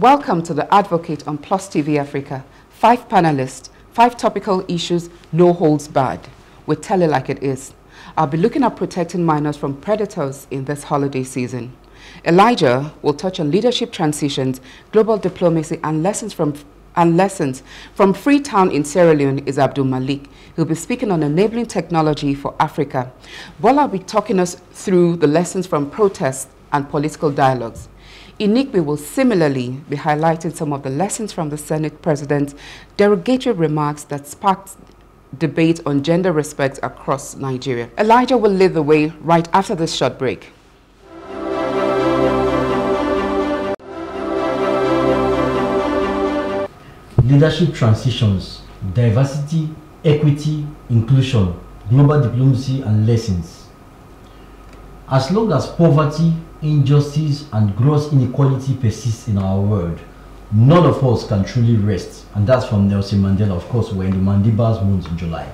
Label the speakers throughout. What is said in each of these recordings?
Speaker 1: Welcome to the Advocate on Plus TV Africa. Five panelists, five topical issues, no holds barred. We tell it like it is. I'll be looking at protecting minors from predators in this holiday season. Elijah will touch on leadership transitions, global diplomacy, and lessons from and lessons from Freetown in Sierra Leone is Abdul Malik. He'll be speaking on enabling technology for Africa. Bola will be talking us through the lessons from protests and political dialogues. Inikbi will similarly be highlighting some of the lessons from the Senate President's derogatory remarks that sparked debate on gender respect across Nigeria. Elijah will lead the way right after this short break.
Speaker 2: Leadership transitions, diversity, equity, inclusion, global diplomacy and lessons. As long as poverty, injustice and gross inequality persist in our world, none of us can truly rest. And that's from Nelson Mandela. Of course, we're in the Madiba's month in July.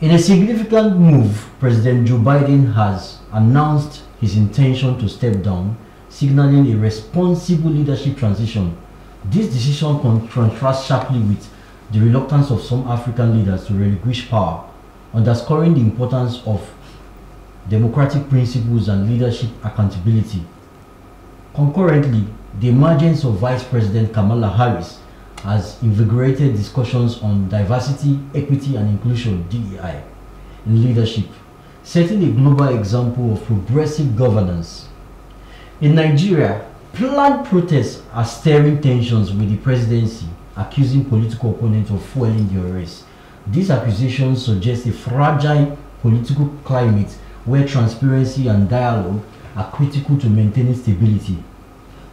Speaker 2: In a significant move, President Joe Biden has announced his intention to step down, signaling a responsible leadership transition. This decision contrasts sharply with the reluctance of some African leaders to relinquish power, underscoring the importance of democratic principles and leadership accountability. Concurrently, the emergence of Vice President Kamala Harris has invigorated discussions on diversity, equity and inclusion DEI in leadership, setting a global example of progressive governance. In Nigeria, planned protests are stirring tensions with the presidency, accusing political opponents of fueling the unrest. These accusations suggest a fragile political climate where transparency and dialogue are critical to maintaining stability.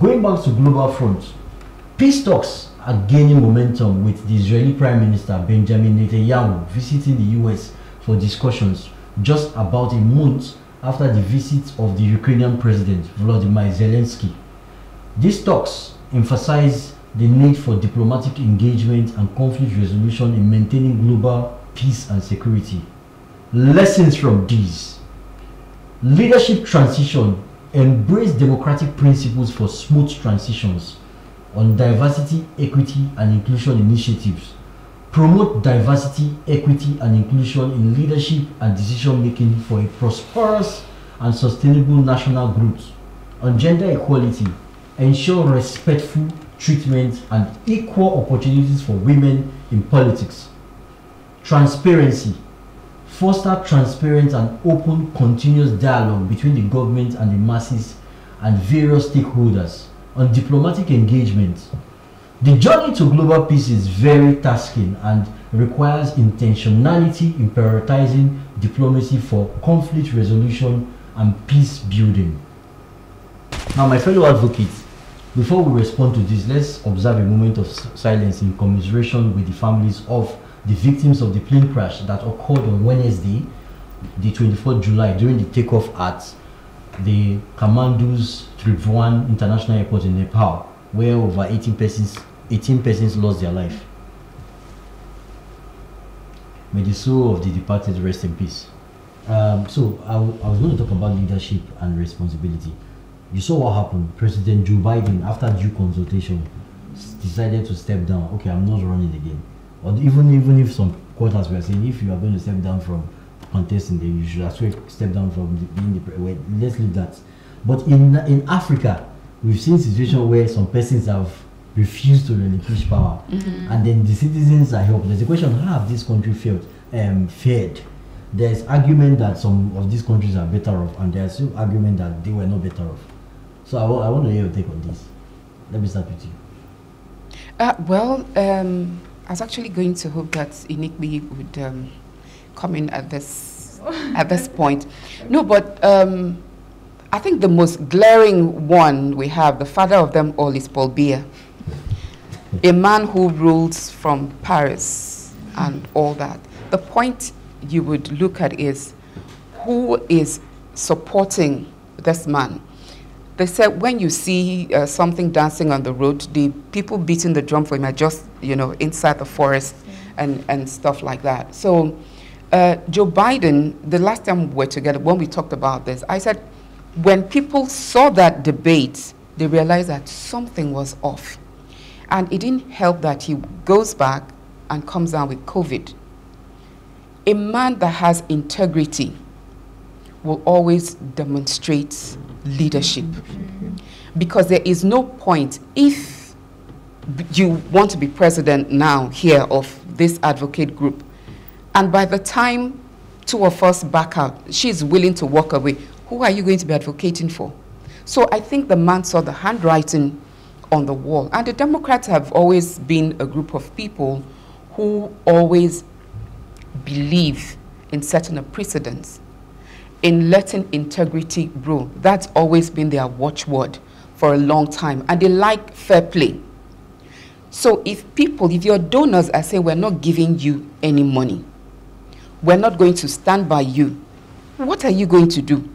Speaker 2: Going back to global front, peace talks are gaining momentum with the Israeli Prime Minister Benjamin Netanyahu visiting the US for discussions just about a month after the visit of the Ukrainian President Volodymyr Zelensky. These talks emphasize the need for diplomatic engagement and conflict resolution in maintaining global peace and security. Lessons from these Leadership transition embrace democratic principles for smooth transitions on diversity, equity, and inclusion initiatives. Promote diversity, equity, and inclusion in leadership and decision making for a prosperous and sustainable national growth. On gender equality, ensure respectful treatment and equal opportunities for women in politics. Transparency foster transparent and open continuous dialogue between the government and the masses and various stakeholders on diplomatic engagement. The journey to global peace is very tasking and requires intentionality in prioritizing diplomacy for conflict resolution and peace building. Now, my fellow advocates, before we respond to this, let's observe a moment of silence in commiseration with the families of the victims of the plane crash that occurred on Wednesday, the 24th July, during the takeoff at the Kathmandu's Tribhuvan International Airport in Nepal, where over 18 persons, 18 persons lost their life. May the soul of the departed rest in peace. Um, so I, I was going to talk about leadership and responsibility. You saw what happened. President Joe Biden, after due consultation, decided to step down. Okay, I'm not running again or even even if some quarters were saying if you are going to step down from contesting, then you should actually step down from the, being the well, let's leave that. But in in Africa, we've seen situations where some persons have refused to relinquish power, mm-hmm. and then the citizens are helped. There's a question: How have this country failed? Um, fared? There's argument that some of these countries are better off, and there's still argument that they were not better off. So I want to hear your take on this. Let me start with you.
Speaker 1: Uh, well. Um I was actually going to hope that Inikbi would um, come in at this at this point. No, but um, I think the most glaring one we have, the father of them all, is Paul Biya, a man who rules from Paris and all that. The point you would look at is who is supporting this man they said when you see uh, something dancing on the road, the people beating the drum for him are just, you know, inside the forest and, and stuff like that. So uh, Joe Biden, the last time we were together, when we talked about this, I said, when people saw that debate they realized that something was off. And it didn't help that he goes back and comes down with COVID. A man that has integrity will always demonstrate leadership. Because there is no point, if you want to be president now here of this advocate group, and by the time two of us back out, she's willing to walk away, who are you going to be advocating for? So I think the man saw the handwriting on the wall. And the Democrats have always been a group of people who always believe in setting a precedence, in letting integrity grow. That's always been their watchword for a long time. And they like fair play. So if people, if your donors are saying, we're not giving you any money, we're not going to stand by you, what are you going to do?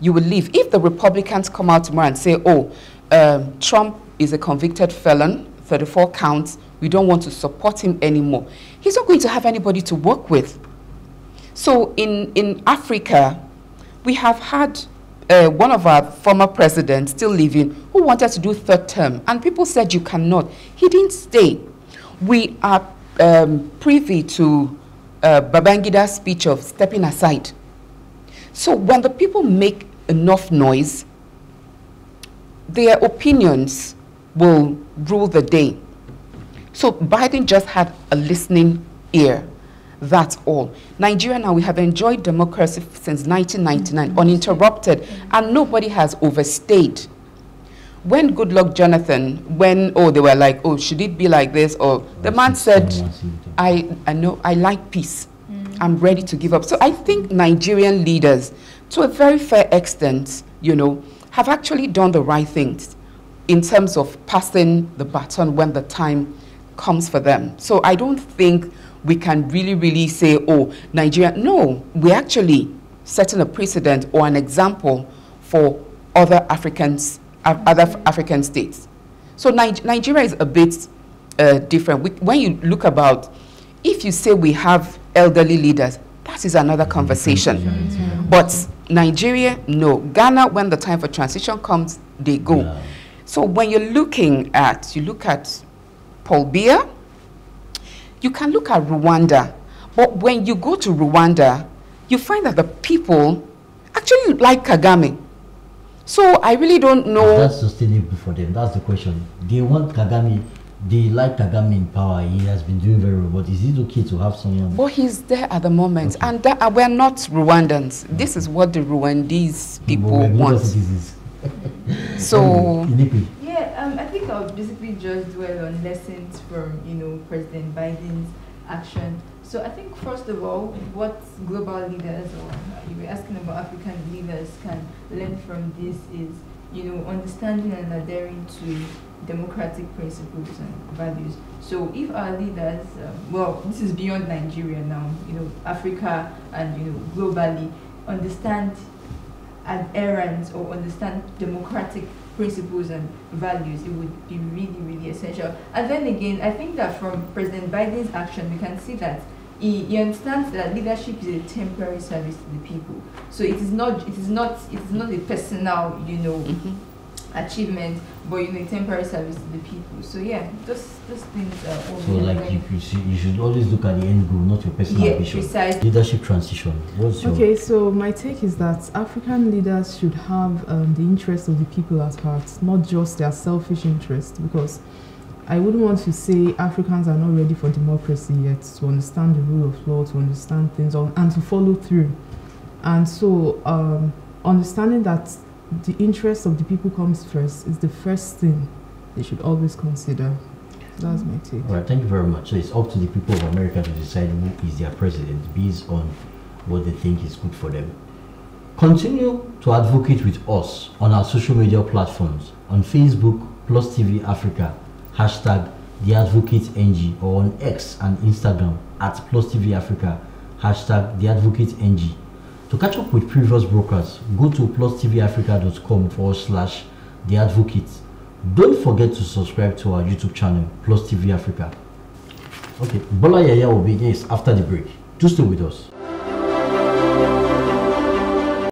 Speaker 1: You will leave. If the Republicans come out tomorrow and say, oh, um, Trump is a convicted felon, 34 counts, we don't want to support him anymore, he's not going to have anybody to work with. So in, in Africa, we have had uh, one of our former presidents still living who wanted to do third term, and people said you cannot. He didn't stay. We are um, privy to uh, Babangida's speech of stepping aside. So when the people make enough noise, their opinions will rule the day. So Biden just had a listening ear. That's all. Nigeria now, we have enjoyed democracy since 1999, uninterrupted, and nobody has overstayed. When Goodluck Jonathan, when, oh, they were like, oh, should it be like this? Or the man said, I, I know, I like peace. Mm. I'm ready to give up. So I think Nigerian leaders, to a very fair extent, you know, have actually done the right things in terms of passing the baton when the time comes for them. So I don't think we can really, really say, oh, Nigeria. No, we're actually setting a precedent or an example for other Africans, other African states. So Nigeria is a bit uh, different. We, when you look about, if you say we have elderly leaders, that is another conversation. Mm-hmm. But Nigeria, no. Ghana, when the time for transition comes, they go. Yeah. So when you're looking at, you look at Paul Biya, you can look at Rwanda. But when you go to Rwanda, you find that the people actually like Kagame. So I really don't know.
Speaker 2: That's sustainable for them. That's the question. They want Kagame. They like Kagame in power. He has been doing very well. But is it okay to have someone?
Speaker 1: But he's there at the moment, okay. and that, uh, we're not Rwandans. Okay. This is what the Rwandese people want. so.
Speaker 3: Yeah, um, Think basically just dwell on lessons from you know President Biden's action. So I think first of all, what global leaders or you were asking about African leaders can learn from this is you know understanding and adhering to democratic principles and values. So if our leaders, um, well, this is beyond Nigeria now, you know, Africa and you know globally understand adherence or understand democratic principles and values, it would be really, really essential. And then again, I think that from President Biden's action, we can see that he, he understands that leadership is a temporary service to the people. So it is not, it is not, it is not a personal, you know, mm-hmm achievement, but you know, temporary service to the people. So yeah, those those things are all.
Speaker 2: So like you, you, see, you should always look at the end goal, not your personal
Speaker 3: yeah,
Speaker 2: ambition.
Speaker 3: Precisely.
Speaker 2: Leadership transition. What's your
Speaker 4: okay, so my take is that African leaders should have um, the interest of the people at heart, not just their selfish interest, because. I wouldn't want to say Africans are not ready for democracy yet to understand the rule of law, to understand things, and to follow through. And so, um, understanding that the interest of the people comes first is the first thing they should always consider. That's my take.
Speaker 2: All right, thank you very much. So it's up to the people of America to decide who is their president based on what they think is good for them. Continue to advocate with us on our social media platforms on Facebook, Plus TV Africa, hashtag the Advocate NG, or on X and Instagram at Plus TV Africa, hashtag the Advocate NG. To catch up with previous brokers, go to plustvafrica.com forward slash the advocate. Don't forget to subscribe to our YouTube channel, Plus TV Africa. Okay, Bola Yaya will be next after the break. Do stay with us.